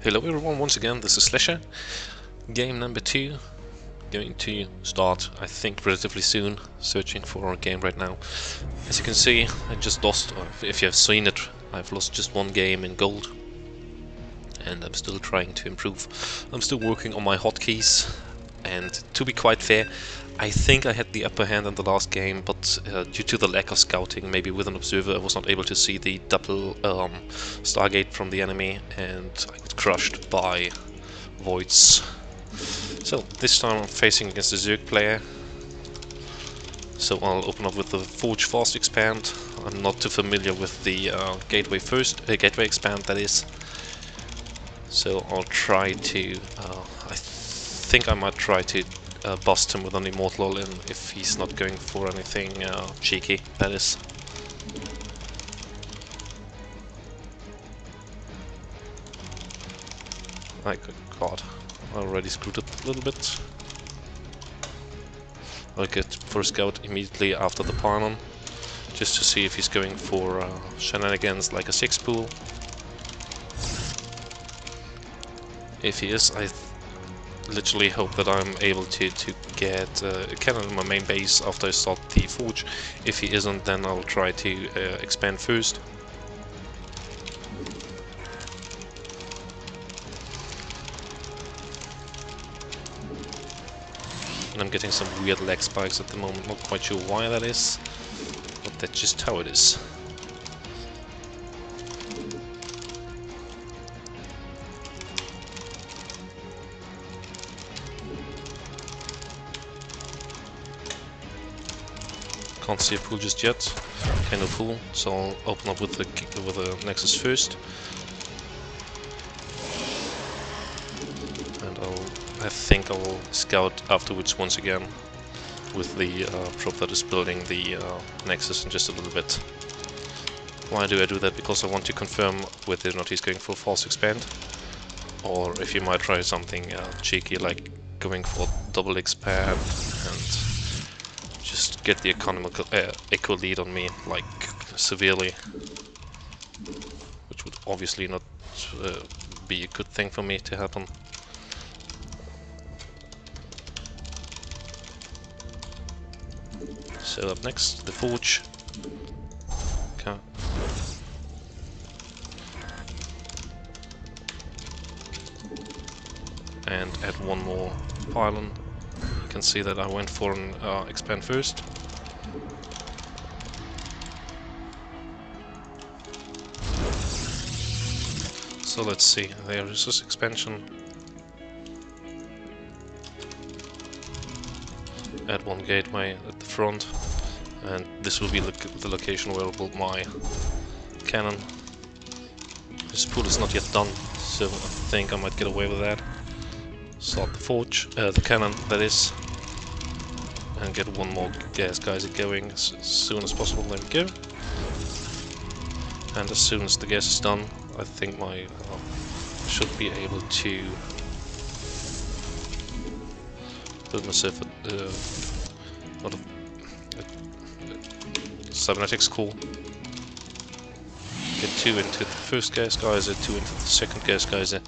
Hello everyone, once again, this is Slasher. Game number two. Going to start, I think, relatively soon. Searching for a game right now. As you can see, I just lost, if you have seen it, I've lost just one game in gold. And I'm still trying to improve. I'm still working on my hotkeys. And to be quite fair, I think I had the upper hand in the last game, but uh, due to the lack of scouting, maybe with an observer, I was not able to see the double um, Stargate from the enemy, and I got crushed by Voids. So this time I'm facing against the Zerg player. So I'll open up with the Forge Fast Expand. I'm not too familiar with the uh, Gateway first, uh, Gateway Expand that is. So I'll try to. Uh, I think I might try to uh, bust him with an Immortal in if he's not going for anything uh, cheeky, that is. My god, I already screwed up a little bit. I'll get for scout immediately after the pylon, just to see if he's going for uh, shenanigans like a six pool. If he is, I literally hope that I'm able to, to get uh, cannon in my main base after I start the forge. If he isn't, then I'll try to uh, expand first. And I'm getting some weird lag spikes at the moment, not quite sure why that is, but that's just how it is. Can't see a pool just yet. Kind of pool, so I'll open up with the with the Nexus first. And I'll I think I'll scout afterwards once again with the uh, probe that is building the uh, Nexus in just a little bit. Why do I do that? Because I want to confirm whether or not he's going for fast expand, or if he might try something uh, cheeky like going for double expand and just get the economical uh, lead on me, like, severely. Which would obviously not uh, be a good thing for me to happen. So up next, the Forge. And add one more pylon you can see that I went for an uh, expand first. So let's see, there is this expansion. Add one gateway at the front, and this will be the, the location where I'll build my cannon. This pool is not yet done, so I think I might get away with that start the forge, uh, the cannon that is, and get one more gas geyser going as soon as possible. There we go. And as soon as the gas is done, I think my uh, should be able to build myself a, uh, not a, a, a cybernetics core. Get two into the first gas geyser, two into the second gas geyser.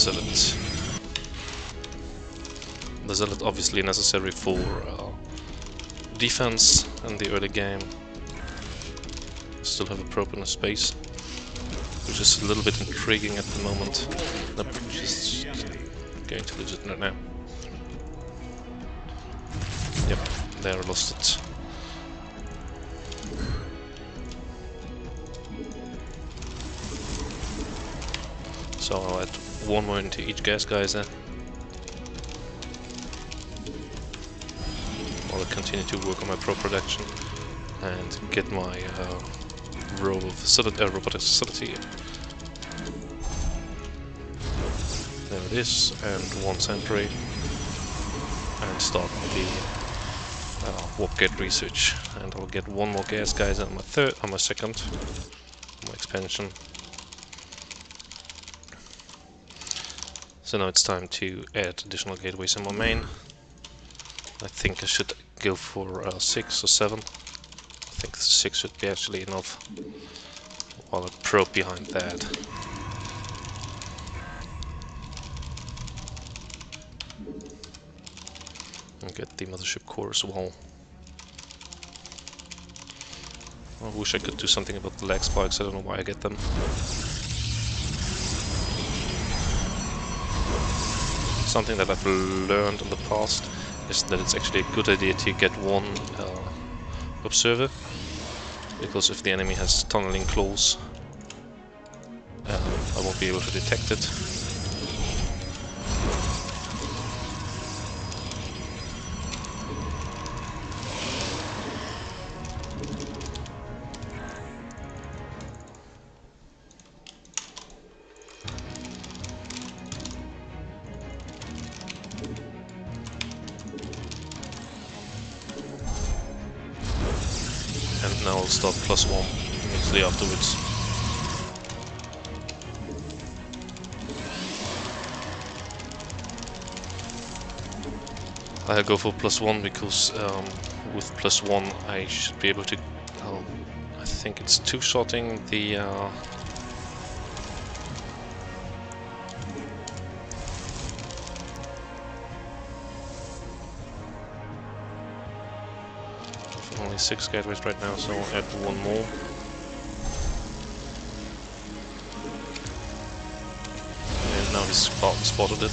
Zealot. The Zealot obviously necessary for uh, defense in the early game. Still have a probe in space, which is a little bit intriguing at the moment. Nope, just going to legit now. Yep, there I lost it. So add one more into each gas geyser. While I continue to work on my pro production and get my uh, facility, uh, robotic facility. There it is, and one sentry. And start the uh, warp gate research. And I'll get one more gas geyser on my third, on my second, my expansion. So now it's time to add additional gateways in my main. I think I should go for uh, 6 or 7. I think 6 should be actually enough. While I probe behind that. And get the mothership core as well. I wish I could do something about the lag spikes, I don't know why I get them. Something that I've learned in the past is that it's actually a good idea to get one uh, observer, because if the enemy has tunneling claws, uh, I won't be able to detect it. Afterwards. I'll go for plus one because um, with plus one I should be able to. Oh, I think it's two-shotting the. Uh, only six gateways right now, so I'll add one more. Now spot spotted it.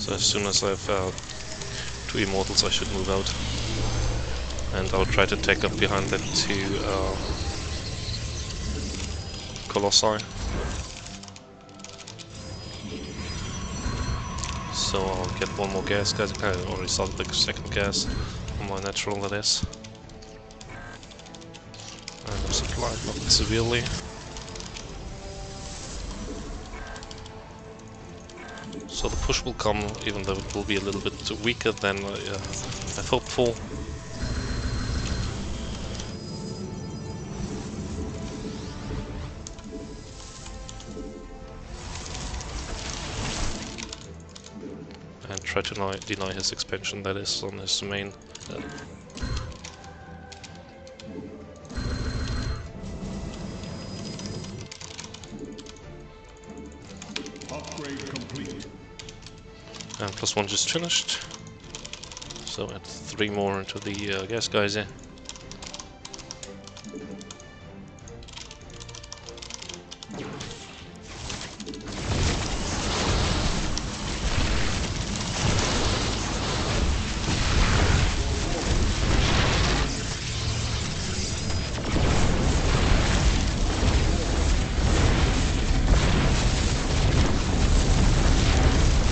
So as soon as I've uh, two immortals I should move out. And I'll try to take up behind them two uh, Colossi. So I'll get one more gas, guys. I already started the second gas on my natural, that is. And I'm supplied not severely. So the push will come, even though it will be a little bit weaker than uh, I've hoped for. Try to deny, deny his expansion, that is, on his main. Uh, Upgrade complete. And plus one just finished. So add three more into the uh, gas geyser.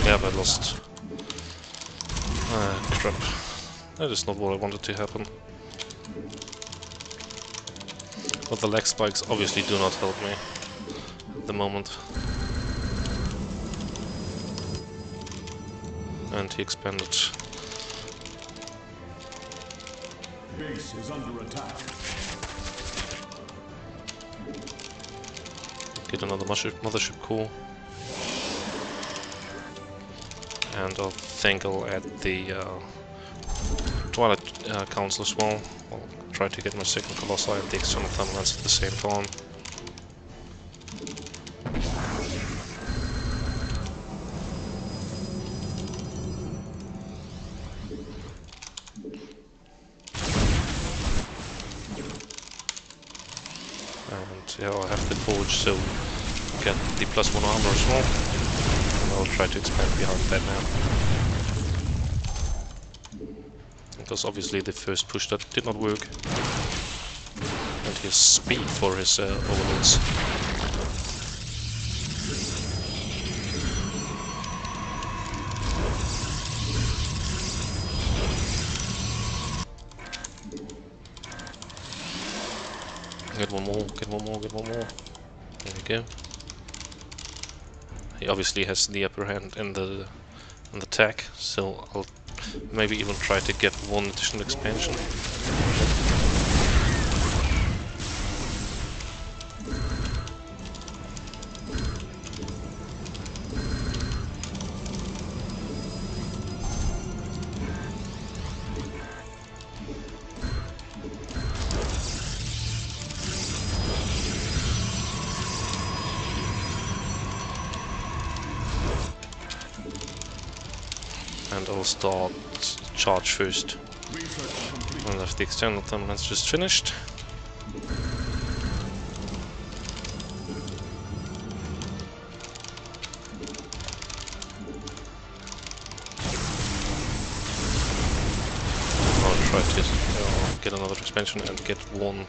Yeah, but I lost. Ah, crap. That is not what I wanted to happen. But the lag spikes obviously do not help me at the moment. And he expanded. Base is under attack. Get another mothership, mothership core. And I think I'll add the uh, Twilight uh, Council as well. I'll try to get my second Colossi and the external tunnelers at the same time. And yeah, I have the forge, so get the plus one armor as well. I'll try to expand behind that now. Because obviously the first push that did not work. And his speed for his uh, overlords. Get one more, get one more, get one more. There we go. He obviously has the upper hand in the in the tech, so I'll maybe even try to get one additional expansion. And I'll start charge first. And if the external thermal lance just finished. I'll try to uh, get another expansion and get one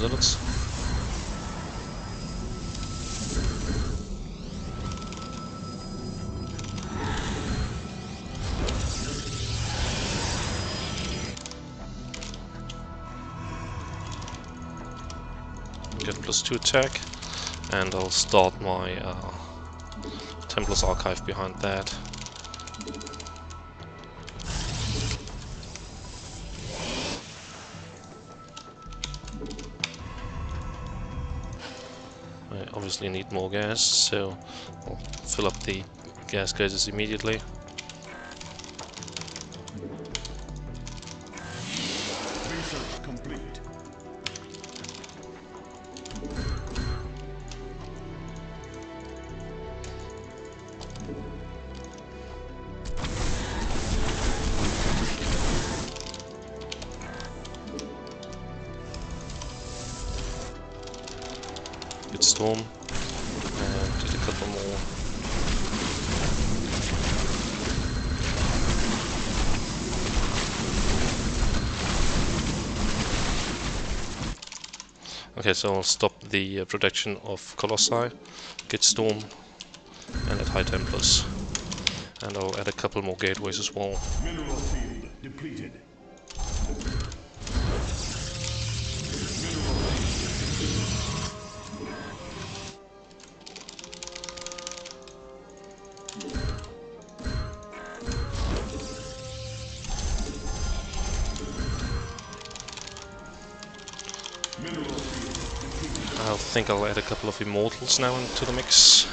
Get plus two attack, and I'll start my uh, Templar's Archive behind that. Obviously need more gas, so I'll fill up the gas gauges immediately. Research complete. Good storm, and did a couple more. Okay, so I'll stop the uh, protection of Colossi, get Storm, and at High Templars. And I'll add a couple more gateways as well. Mineral field depleted. I think I'll add a couple of Immortals now into the mix.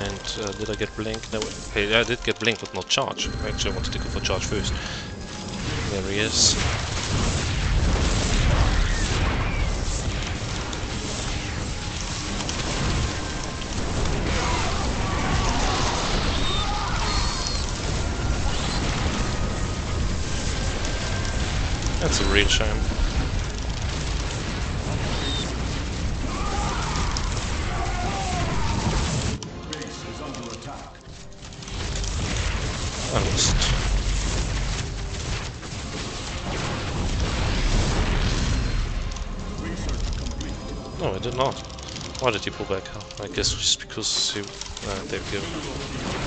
And uh, did I get Blink? No, okay, I did get Blink, but not Charge. Actually, I wanted to go for Charge first. There he is. That's a real shame. No, not. Why did he pull back? I guess just because he... Uh, there we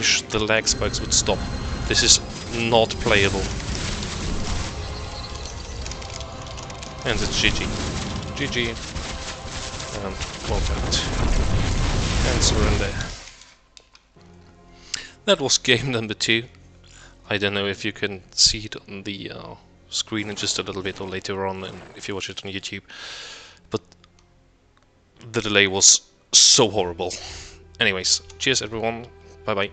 wish the lag spikes would stop. This is not playable. And it's GG. GG. And combat. And surrender. That was game number two. I don't know if you can see it on the uh, screen in just a little bit or later on and if you watch it on YouTube. But the delay was so horrible. Anyways, cheers everyone. Bye bye.